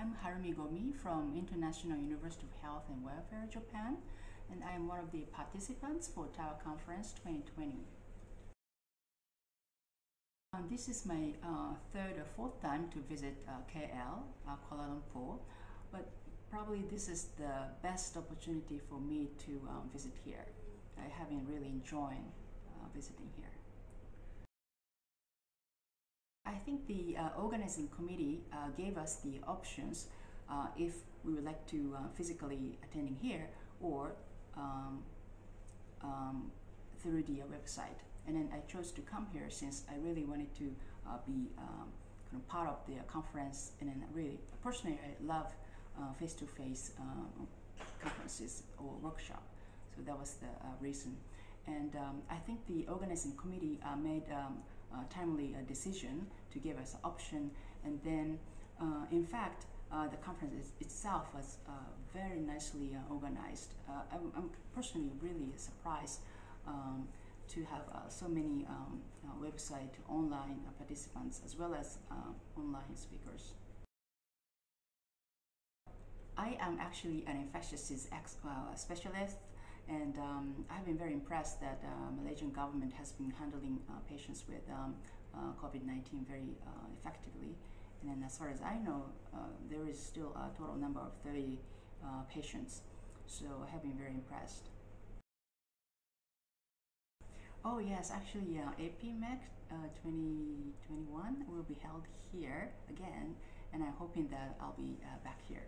I'm Harumi Gomi from International University of Health and Welfare, Japan, and I am one of the participants for Ottawa Conference 2020. Um, this is my uh, third or fourth time to visit uh, KL, uh, Kuala Lumpur, but probably this is the best opportunity for me to um, visit here. I have been really enjoying uh, visiting here. Think the uh, organizing committee uh, gave us the options uh, if we would like to physically attending here or um, um, through the website. And then I chose to come here since I really wanted to be um, kind of part of the conference. And then really, personally, I love face-to-face -face, conferences or workshop. So that was the reason. And um, I think the organizing committee made um, timely uh, decision to give us an option. And then, uh, in fact, the conference itself was very nicely organized. I'm, I'm, personally really surprised um, to have so many um, website online participants as well as online speakers. I am actually an infectious disease uh, specialist and um, I've been very impressed that uh, Malaysian government has been handling uh, patients with um, uh, COVID-19 very uh, effectively. And then as far as I know, uh, there is still a total number of 30 uh, patients. So I have been very impressed. Oh yes, actually uh, APMEC 2021 will be held here again and I'm hoping that I'll be back here.